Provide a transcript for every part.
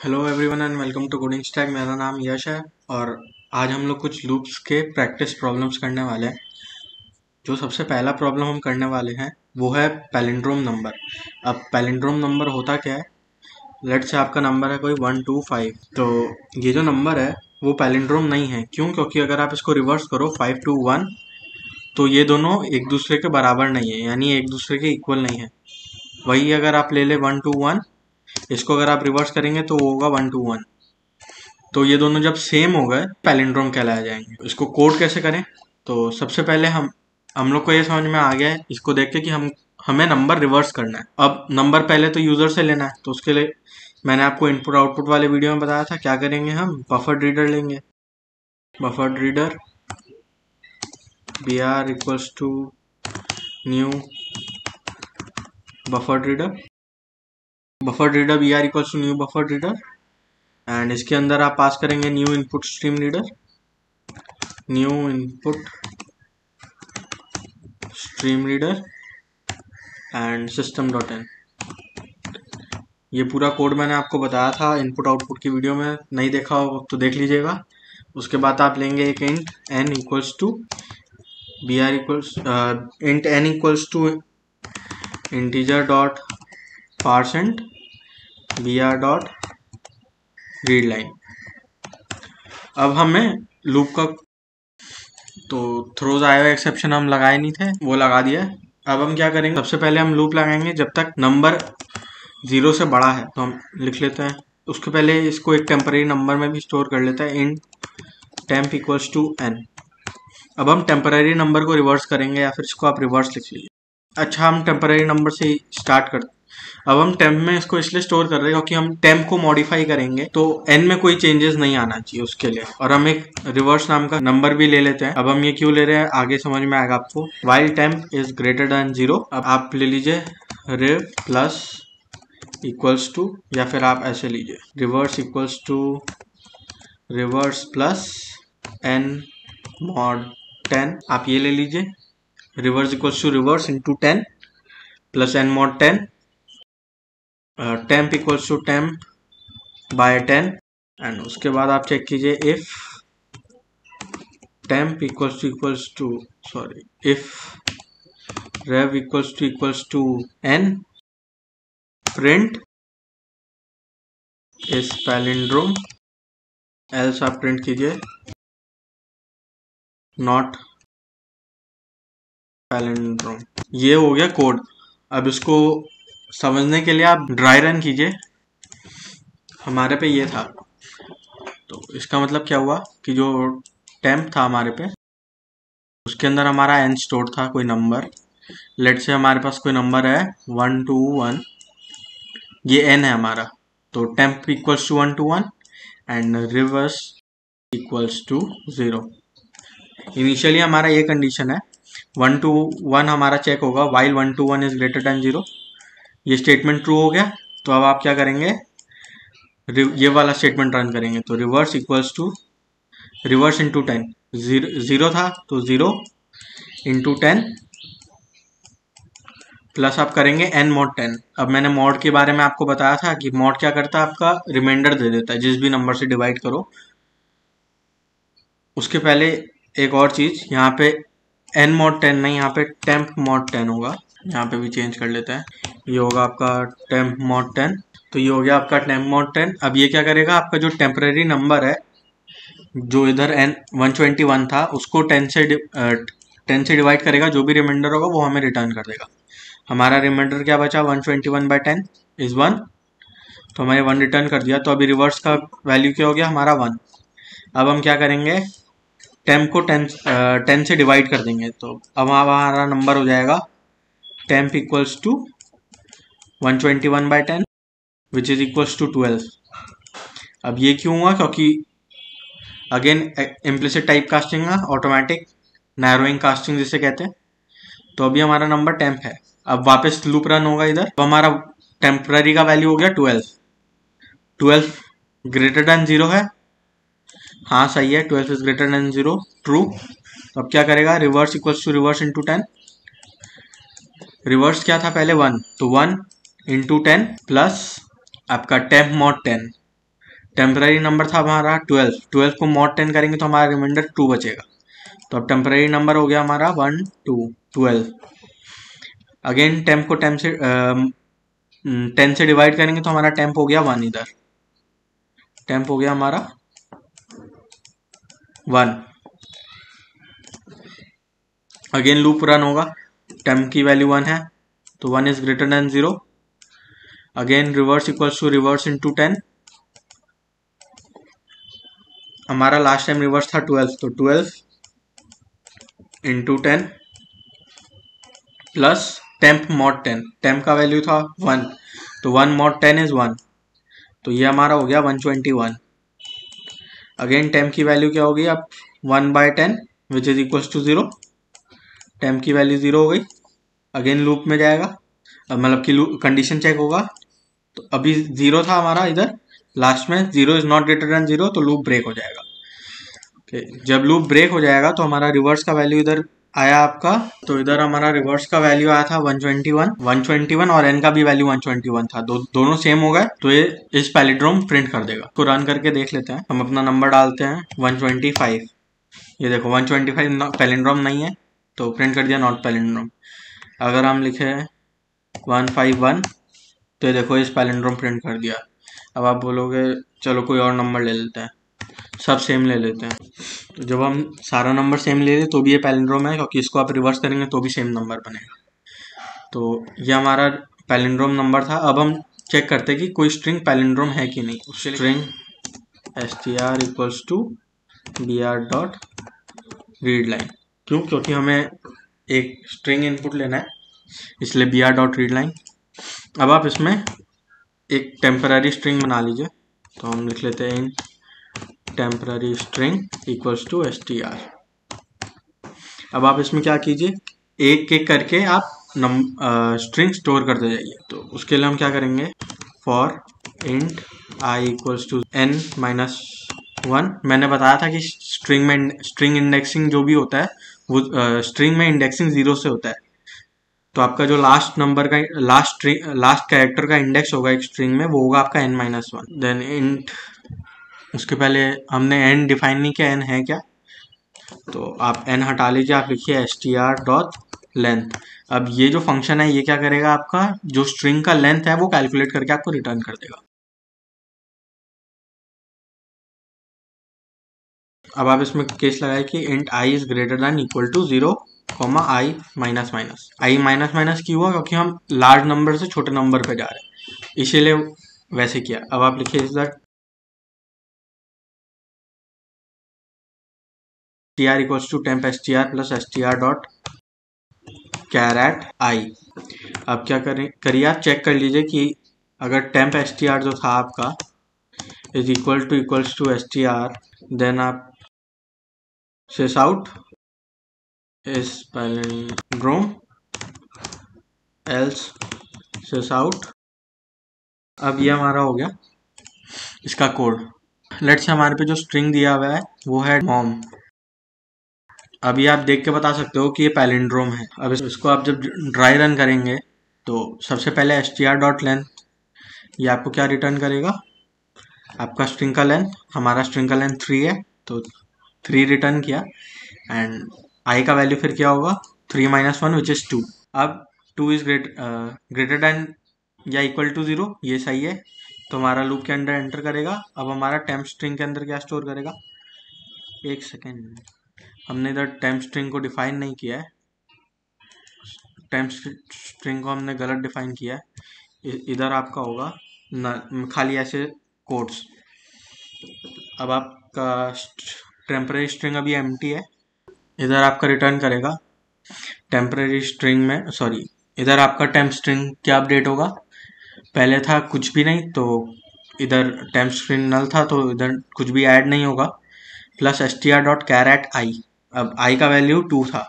Hello everyone and welcome to coding stack मेरा नाम यश है और आज हम लोग कुछ लूप्स के प्रैक्टिस प्रॉब्लम्स करने वाले हैं। जो सबसे पहला प्रॉब्लम हम करने वाले हैं, वो है पैलिंड्रोम नंबर अब पैलिंड्रोम नंबर होता क्या है? लेट से आपका नंबर है कोई वन टू फाइव तो ये जो नंबर है, वो पैलिंड्रोम नहीं है. क्यों? क्योंकि अगर आप इसको रिवर्स करो फाइव टू वन तो ये दोनों एक दूसरे के बराबर नहीं है, यानी एक दूसरे के इक्वल नहीं है। वही अगर आप ले ले वन टू वन इसको अगर आप रिवर्स करेंगे तो होगा वन टू वन तो ये दोनों जब सेम हो गए पैलिंड्रोम कहलाए जाएँगे. इसको कोड कैसे करें? तो सबसे पहले हम हम लोग को ये समझ में आ गया है, इसको देख के कि हम, हमें नंबर रिवर्स करना है. अब नंबर पहले तो यूज़र से लेना है तो उसके लिए मैंने आपको इनपुट आउटपुट वाले वीडियो में बताया था, क्या करेंगे हम? बफर रीडर लेंगे. Buffer reader B R equals to new buffer reader buffer reader B R equals to new buffer reader and इसके अंदर आप पास करेंगे new input stream reader new input stream reader and system dot in ये पूरा code मैंने आपको बताया था इनपुट आउटपुट की वीडियो में। नहीं देखा हो तो देख लीजिएगा। उसके बाद आप लेंगे एक int N equals to B R equals int N equals to integer dot percent B R dot read line अब हमें लूप का तो थ्रोज आया हुआ एक्सेप्शन हम लगाए नहीं थे, वो लगा दिया। अब हम क्या करेंगे? सबसे पहले हम लूप लगाएँगे, जब तक नंबर ज़ीरो से बड़ा है तो हम लिख लेते हैं। उसके पहले इसको एक टेम्पररी नंबर में भी स्टोर कर लेते हैं int temp equals to N अब हम टेम्पररी नंबर को रिवर्स करेंगे या फिर इसको आप रिवर्स लिख लीजिए। अच्छा हम टेम्पररी नंबर से स्टार्ट करते अब हम टेम्प में इसको इसलिए स्टोर कर रहे हैं क्योंकि हम टेम्प को मॉडिफाई करेंगे तो एन में कोई चेंजेस नहीं आना चाहिए उसके लिए। और हम एक रिवर्स नाम का नंबर भी ले लेते हैं। अब हम ये क्यों ले रहे हैं? आगे समझ में आएगा आपको। While temp is greater than zero अब आप ले लीजिए रिव प्लस इक्वल्स टू या फिर आप ऐसे लीजिए। Reverse equals to reverse plus N mod ten आप ये ले लीजिए। Reverse equals to reverse into ten plus N mod ten temp equals to temp by ten and उसके बाद आप चेक कीजिए if temp equals to equals to sorry if rev equals to equals to N print is palindrome else आप print कीजिए not palindrome ये हो गया code अब इसको समझने के लिए आप ड्राई रन कीजिए। हमारे पे ये था। तो इसका मतलब क्या हुआ कि जो टेम्प था हमारे पे, उसके अंदर हमारा एन स्टोर था, कोई नंबर लेट से हमारे पास कोई नंबर है वन टू वन ये एन है हमारा। तो temp equals to one two one and reverse equals to zero initially हमारा ये कंडीशन है। वन टू वन हमारा चेक होगा। While one two one is greater than zero ये स्टेटमेंट ट्रू हो गया। तो अब आप क्या करेंगे? ये वाला स्टेटमेंट रन करेंगे। तो reverse equals to reverse into ten zero था तो ज़ीरो इंटू टेन प्लस आप करेंगे एन मोड टेन अब मैंने मॉड के बारे में आपको बताया था कि मॉड क्या करता है आपका? रिमाइंडर दे देता है। जिस भी नंबर से डिवाइड करो। उसके पहले एक और चीज़, यहाँ पे एन मॉड टेन नहीं, यहाँ पे टेम्प मॉड टेन होगा। यहाँ पे भी चेंज कर लेते हैं। ये होगा आपका टेम्प मॉड टेन तो ये हो गया आपका टेम्प मॉड टेन अब ये क्या करेगा? आपका जो टेम्परेरी नंबर है, जो इधर एन वन ट्वेंटी वन था, उसको टेन से टेन से डिवाइड करेगा। जो भी रिमाइंडर होगा, वो हमें रिटर्न कर देगा। हमारा रिमाइंडर क्या बचा? One twenty one by ten is one तो हमें वन रिटर्न कर दिया। तो अभी रिवर्स का वैल्यू क्या हो गया? हमारा वन अब हम क्या करेंगे? टेम को टेन टेन से डिवाइड कर देंगे। तो अब हमारा नंबर हो जाएगा। Two one twenty one by ten which is equals to twelve अब ये क्यों हुआ? क्योंकि अगेन इम्प्लिसिट टाइप कास्टिंग है ऑटोमेटिक नैरोइंग कास्टिंग जिसे कहते हैं। तो अभी हमारा नंबर टेम्प है। अब वापस लूप रन होगा इधर। तो हमारा टेम्पररी का वैल्यू हो गया twelve twelve greater than zero है। हाँ सही है twelve is greater than zero true अब क्या करेगा? Reverse equals to reverse into ten reverse क्या था पहले? वन तो वन इंटू टेन प्लस आपका temp mod ten temporary number था हमारा ट्वेल्व ट्वेल्व को मॉड टेन करेंगे तो हमारा रिमाइंडर टू बचेगा. तो अब टेम्पररी नंबर हो गया हमारा one two twelve again temp को टेम से टेन से डिवाइड करेंगे तो हमारा टेम्प हो गया वन इधर. टेम्प हो गया हमारा वन अगेन लूप रन होगा. टेम्प की वैल्यू वन है तो one is greater than zero again reverse equals to reverse into ten हमारा लास्ट टाइम रिवर्स था ट्वेल्व तो twelve into ten plus temp mod ten temp का value था one तो one mod ten is one तो ये हमारा हो गया one twenty one again temp की वैल्यू क्या होगी? अब one by ten which is equals to zero temp की वैल्यू ज़ीरो हो गई। अगेन लूप में जाएगा। मतलब कि कंडीशन चेक होगा। तो अभी ज़ीरो था हमारा इधर। लास्ट में zero is not greater than zero तो लूप ब्रेक हो जाएगा। ओके जब लूप ब्रेक हो जाएगा तो हमारा रिवर्स का वैल्यू इधर आया आपका। तो इधर हमारा रिवर्स का वैल्यू आया था 121 121 और एन का भी वैल्यू 121 था। दो, दोनों सेम हो गए। तो ये इस पैलिड्रोम प्रिंट कर देगा। तो रन करके देख लेते हैं। हम अपना नंबर डालते हैं 125 ये देखो 125 पैलिड्रोम नहीं है। तो प्रिंट कर दिया नॉट पैलिड्रोम अगर हम लिखे 151 तो ये देखो इस पैलिड्रोम प्रिंट कर दिया। अब आप बोलोगे चलो कोई और नंबर ले लेते हैं। सब सेम ले लेते हैं। तो जब हम सारा नंबर सेम ले लें तो भी ये पैलेंड्रोम है क्योंकि इसको आप रिवर्स करेंगे तो भी सेम नंबर बनेगा। तो ये हमारा पैलेंड्रोम नंबर था। अब हम चेक करते हैं कि कोई स्ट्रिंग पैलेंड्रोम है कि नहीं। उसके string S T R equals to B R dot read line क्यों? क्योंकि हमें एक स्ट्रिंग इनपुट लेना है, इसलिए B R dot read line अब आप इसमें एक टेम्पररी स्ट्रिंग बना लीजिए। तो हम लिख लेते हैं इन temporary string equals to S T R अब आप इसमें क्या कीजिए? एक एक करके आप नम स्ट्रिंग स्टोर करते जाइए। तो उसके लिए हम क्या करेंगे? For int I equals to N minus one मैंने बताया था कि स्ट्रिंग में स्ट्रिंग इंडेक्सिंग जो भी होता है वो स्ट्रिंग में इंडेक्सिंग ज़ीरो से होता है। तो आपका जो लास्ट नंबर का लास्ट लास्ट कैरेक्टर का इंडेक्स होगा एक स्ट्रिंग में, वो होगा आपका N minus one then int उसके पहले हमने एन डिफाइन नहीं किया एन है क्या? तो आप एन हटा लीजिए, आप लिखिए S T R dot length अब ये जो फ़ंक्शन है, ये क्या करेगा आपका? जो स्ट्रिंग का लेंथ है, वो कैलकुलेट करके आपको रिटर्न कर देगा। अब आप इसमें केस लगाए कि int I is greater than equal to zero comma I minus minus I minus minus क्यों हुआ? क्योंकि हम लार्ज नंबर से छोटे नंबर पे जा रहे हैं। इसीलिए वैसे किया। अब आप लिखिए is that T R equals to temp S T R plus S T R dot char at I अब क्या करें? करिए आप चेक कर लीजिए कि अगर टेम्प एस टी आर जो था आपका is equal to equals to S T R then आप sys out is palindrome else sys out अब ये हमारा हो गया इसका कोड लेट्स हमारे पे जो स्ट्रिंग दिया हुआ है, वो है मॉम अभी आप देख के बता सकते हो कि ये पैलिंड्रोम है। अब इसको आप जब ड्राई रन करेंगे तो सबसे पहले S T R dot length ये आपको क्या रिटर्न करेगा? आपका स्ट्रिंग का लेंथ हमारा स्ट्रिंग का लेंथ थ्री है तो थ्री रिटर्न किया एंड आई का वैल्यू फिर क्या होगा? Three minus one which is two अब two is great greater than या इक्वल टू ज़ीरो ये सही है। तो हमारा लूप के अंदर एंटर करेगा। अब हमारा टेम्प स्ट्रिंग के अंदर क्या स्टोर करेगा? एक सेकेंड हमने इधर टेम्प स्ट्रिंग को डिफाइन नहीं किया है। टेम्प स्ट्रिंग को हमने गलत डिफाइन किया है। इधर आपका होगा, न, खाली ऐसे कोड्स अब आपका टेम्परेरी स्ट्रिंग अभी एम है। इधर आपका रिटर्न करेगा। टेम्प्रेरी स्ट्रिंग में सॉरी इधर आपका टेम्प स्ट्रिंग क्या अपडेट होगा? पहले था कुछ भी नहीं तो इधर टेम्प स्ट्रिंग नल था तो इधर कुछ भी ऐड नहीं होगा। Plus S T R dot char at I अब आई का वैल्यू टू था।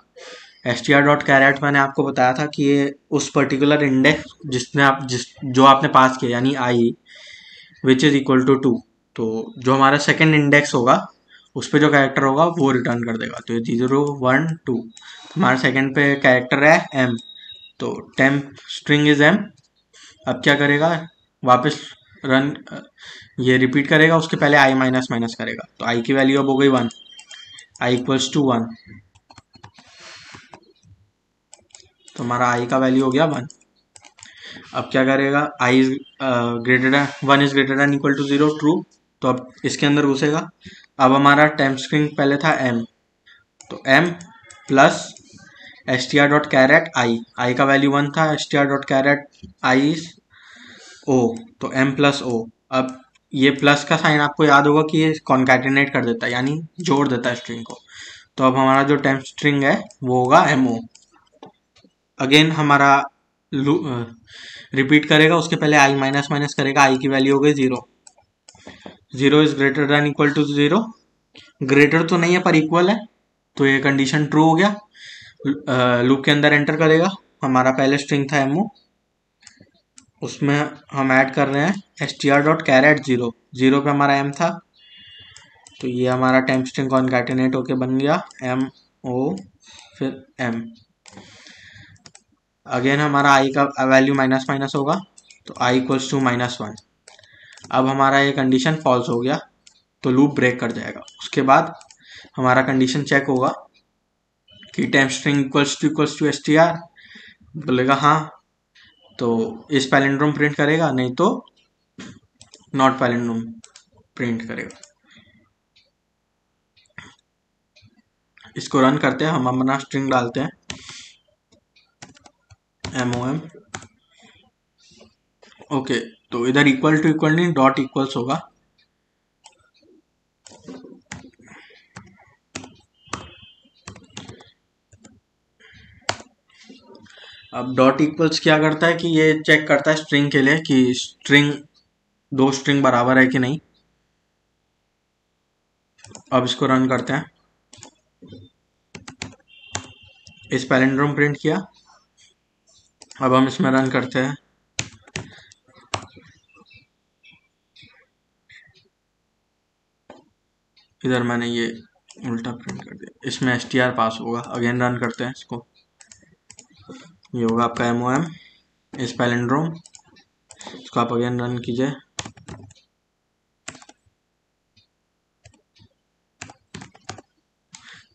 S T R dot char at मैंने आपको बताया था कि ये उस पर्टिकुलर इंडेक्स जिसने आप, जिस, जो आपने पास किया, यानी I which is equal to two तो जो हमारा सेकेंड इंडेक्स होगा उस पर जो कैरेक्टर होगा वो रिटर्न कर देगा। तो ये ज़ीरो वन टू हमारा सेकेंड पे कैरेक्टर है एम तो टेम्प स्ट्रिंग इज़ एम अब क्या करेगा? वापस रन ये रिपीट करेगा, उसके पहले आई माइनस माइनस करेगा। तो आई की वैल्यू अब हो गई one I equals to one तो हमारा आई का वैल्यू हो गया वन अब क्या करेगा? I is greater one is greater equal to zero true तो अब इसके अंदर घुसेगा। अब हमारा टेम्प स्ट्रिंग पहले था एम तो M plus S T R dot char at I I का वैल्यू वन था S T R dot char at I O तो एम प्लस ओ अब ये प्लस का साइन आपको याद होगा कि ये कॉन्कैटिनेट कर देता है, यानी जोड़ देता है स्ट्रिंग को. तो अब हमारा जो टेम्प स्ट्रिंग है, वो होगा एम ओ अगेन हमारा रिपीट करेगा, उसके पहले आई माइनस माइनस करेगा आई की वैल्यू हो गई zero zero is greater than equal to zero greater तो नहीं है, पर इक्वल है। तो ये कंडीशन ट्रू हो गया। लूप के अंदर एंटर करेगा। हमारा पहले स्ट्रिंग था एमओ उसमें हम ऐड कर रहे हैं S T R dot char at zero zero पे हमारा एम था। तो ये हमारा टेम्प स्ट्रिंग कॉन्कैटिनेट होके बन गया। एम ओ फिर एम अगेन हमारा आई का वैल्यू माइनस माइनस होगा। तो I equals to minus one अब हमारा ये कंडीशन फॉल्स हो गया तो लूप ब्रेक कर जाएगा। उसके बाद हमारा कंडीशन चेक होगा कि temp string equals to equals to S T R बोलेगा हाँ तो इस पैलेंड्रोम प्रिंट करेगा, नहीं तो नॉट पैलेंड्रोम प्रिंट करेगा। इसको रन करते हैं, हम अपना स्ट्रिंग डालते हैं एम ओ एम ओके तो इधर इक्वल टू इक्वल नहीं डॉट इक्वल्स होगा। अब डॉट इक्वल्स क्या करता है कि ये चेक करता है स्ट्रिंग के लिए कि स्ट्रिंग दो स्ट्रिंग बराबर है कि नहीं। अब इसको रन करते हैं। इस पैलेंड्रोम प्रिंट किया। अब हम इसमें रन करते हैं। इधर मैंने ये उल्टा प्रिंट कर दिया। इसमें एस पास होगा। अगेन रन करते हैं इसको। ये होगा आपका M O M is palindrome इसको आप अगेन रन कीजिए।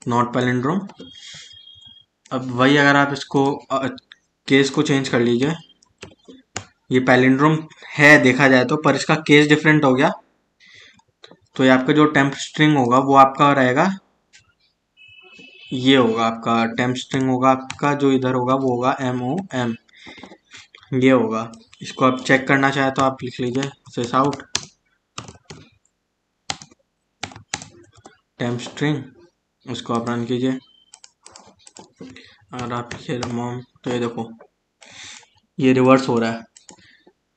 नॉट पैलेंड्रोम अब वही अगर आप इसको केस को चेंज कर लीजिए। ये पैलिंड्रोम है, देखा जाए तो पर इसका केस डिफरेंट हो गया। तो ये आपका जो टेम्प स्ट्रिंग होगा, वो आपका रहेगा, ये होगा आपका, टेम्प स्ट्रिंग होगा आपका, जो इधर होगा, वो होगा एम ओ एम ये होगा। इसको आप चेक करना चाहे तो आप लिख लीजिए सेस आउट टेम्प स्ट्रिंग, उसको आप रन कीजिए। और आप लिखे मॉम तो ये देखो, ये रिवर्स हो रहा है।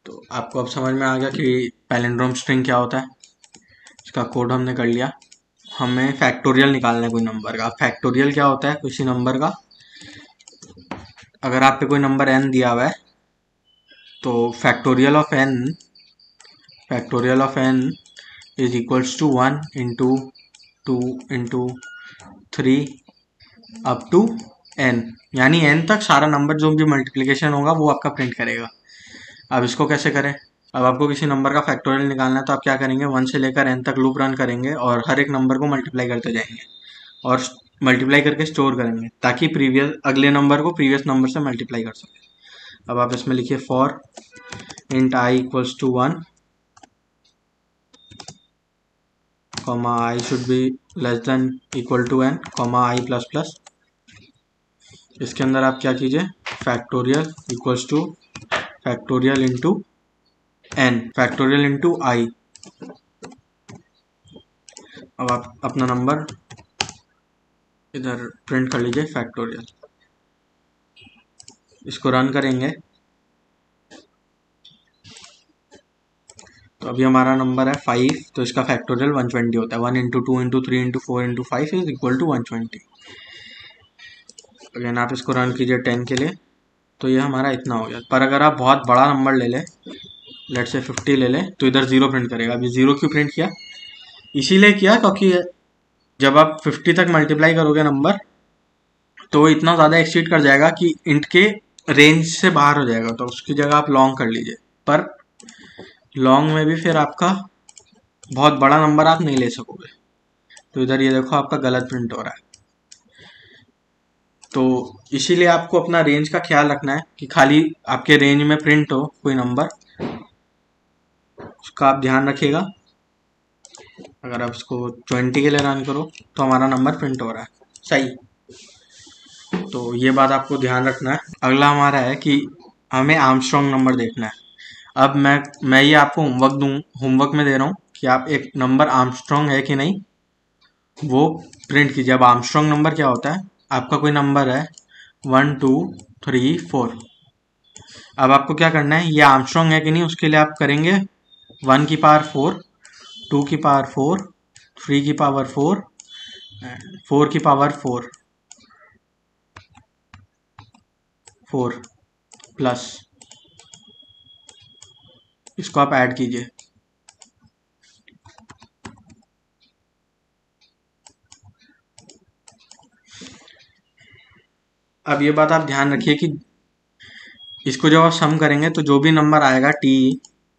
तो आपको अब समझ में आ गया कि पैलेंड्रोम स्ट्रिंग क्या होता है। इसका कोड हमने कर लिया। हमें फैक्टोरियल निकालना है कोई नंबर का। फैक्टोरियल क्या होता है? किसी नंबर का। अगर आप पे कोई नंबर एन दिया हुआ है तो factorial of N factorial of N is equals to one into two into three up to N यानी एन तक सारा नंबर जो भी मल्टीप्लिकेशन होगा, वो आपका प्रिंट करेगा। अब इसको कैसे करें? अब आपको किसी नंबर का फैक्टोरियल निकालना है तो आप क्या करेंगे? वन से लेकर एन तक लूप रन करेंगे और हर एक नंबर को मल्टीप्लाई करते जाएँगे और मल्टीप्लाई करके स्टोर करेंगे ताकि प्रीवियस अगले नंबर को प्रीवियस नंबर से मल्टीप्लाई कर सके। अब आप इसमें लिखिए for int I equals to one comma I should be less than equal to N comma I plus plus इसके अंदर आप क्या कीजिए? Factorial equals to factorial into N factorial into I अब आप अपना नंबर इधर प्रिंट कर लीजिए फैक्टोरियल इसको रन करेंगे। तो अभी हमारा नंबर है फाइव तो इसका फैक्टोरियल वन ट्वेंटी होता है। One into two into three into four into five is equal to one twenty again आप इसको रन कीजिए टेन के लिए। तो ये हमारा इतना हो गया। पर अगर आप बहुत बड़ा नंबर ले लें लेट से फिफ्टी ले लें तो इधर ज़ीरो प्रिंट करेगा। अभी ज़ीरो क्यों प्रिंट किया? इसीलिए किया क्योंकि जब आप फिफ्टी तक मल्टीप्लाई करोगे नंबर तो इतना ज़्यादा एक्सीड कर जाएगा कि इंट के रेंज से बाहर हो जाएगा। तो उसकी जगह आप लॉन्ग कर लीजिए। पर लॉन्ग में भी फिर आपका बहुत बड़ा नंबर आप नहीं ले सकोगे। तो इधर ये देखो, आपका गलत प्रिंट हो रहा है। तो इसीलिए आपको अपना रेंज का ख्याल रखना है कि खाली आपके रेंज में प्रिंट हो कोई नंबर उसका आप ध्यान रखिएगा। अगर आप इसको ट्वेंटी के लिए रन करो तो हमारा नंबर प्रिंट हो रहा है। सही। तो ये बात आपको ध्यान रखना है। अगला हमारा है कि हमें आर्मस्ट्रॉन्ग नंबर देखना है। अब मैं मैं ये आपको होमवर्क दूँ होमवर्क में दे रहा हूँ कि आप एक नंबर आर्मस्ट्रॉन्ग है कि नहीं, वो प्रिंट कीजिए। अब आर्मस्ट्रॉन्ग नंबर क्या होता है? आपका कोई नंबर है? वन टू थ्री फोर अब आपको क्या करना है? ये आर्मस्ट्रॉन्ग है कि नहीं, उसके लिए आप करेंगे वन की पावर फोर, टू की पावर फोर, थ्री की पावर फोर एंड फोर की पावर फोर फोर प्लस। इसको आप ऐड कीजिए। अब ये बात आप ध्यान रखिए कि इसको जब आप सम करेंगे तो जो भी नंबर आएगा टी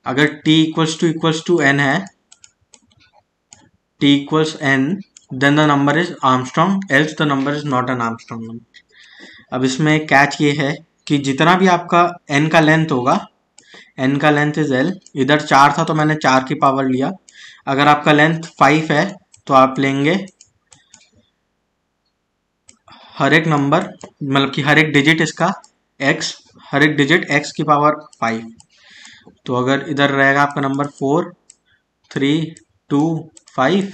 अगर T equals to equals to N है T equals N then the number is Armstrong else the number is not an Armstrong number अब इसमें कैच ये है कि जितना भी आपका एन का लेंथ होगा एन का लेंथ इज़ एल इधर चार था तो मैंने चार की पावर लिया। अगर आपका लेंथ फाइव है तो आप लेंगे हर एक नंबर मतलब कि हर एक डिजिट इसका एक्स हर एक डिजिट एक्स की पावर फाइव तो अगर इधर रहेगा आपका number four, three, two, five,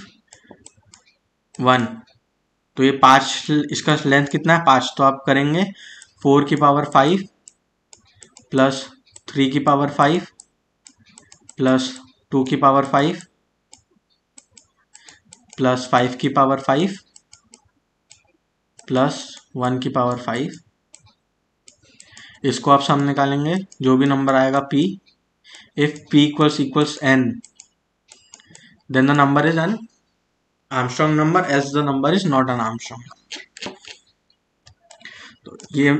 one तो ये पाँच, इसका लेंथ कितना है? पाँच तो आप करेंगे फोर की पावर फाइव प्लस थ्री की पावर फाइव प्लस टू की पावर फाइव प्लस फाइव की पावर फाइव प्लस वन की पावर फाइव। इसको आप सामने निकालेंगे, जो भी नंबर आएगा p if p equals equals n then the number is an Armstrong number else the number is not an Armstrong तो ये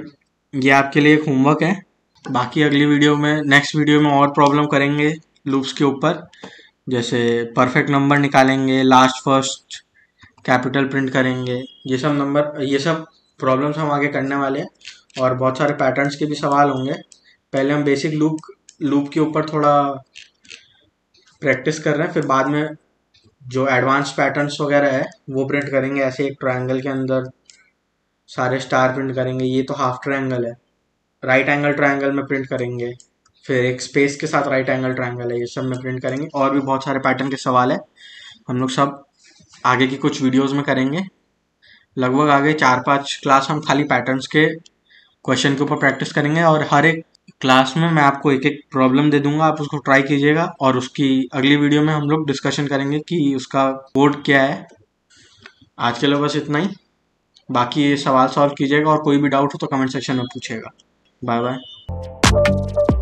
ये आपके लिए एक होमवर्क है। बाकी अगली वीडियो में नेक्स्ट वीडियो में और प्रॉब्लम करेंगे लूप्स के ऊपर। जैसे परफेक्ट नंबर निकालेंगे लास्ट फ़र्स्ट कैपिटल प्रिंट करेंगे। ये सब नंबर ये सब प्रॉब्लम्स हम आगे करने वाले हैं। और बहुत सारे पैटर्न्स के भी सवाल होंगे। पहले हम बेसिक लूप लूप के ऊपर थोड़ा प्रैक्टिस कर रहे हैं, फिर बाद में जो एडवांस पैटर्न्स वगैरह है, वो प्रिंट करेंगे, ऐसे एक ट्रायंगल के अंदर सारे स्टार प्रिंट करेंगे, ये तो हाफ़ ट्रायंगल है। राइट एंगल ट्रायंगल में प्रिंट करेंगे, फिर एक स्पेस के साथ राइट एंगल ट्रायंगल है, ये सब में प्रिंट करेंगे। और भी बहुत सारे पैटर्न के सवाल है, हम लोग सब आगे की कुछ वीडियोस में करेंगे। लगभग आगे चार पाँच क्लास हम खाली पैटर्न्स के क्वेश्चन के ऊपर प्रैक्टिस करेंगे और हर एक क्लास में मैं आपको एक एक प्रॉब्लम दे दूँगा, आप उसको ट्राई कीजिएगा और उसकी अगली वीडियो में हम लोग डिस्कशन करेंगे कि उसका कोड क्या है। आज के लिए बस इतना ही। बाकी ये सवाल सॉल्व कीजिएगा और कोई भी डाउट हो तो कमेंट सेक्शन में पूछेगा बाय बाय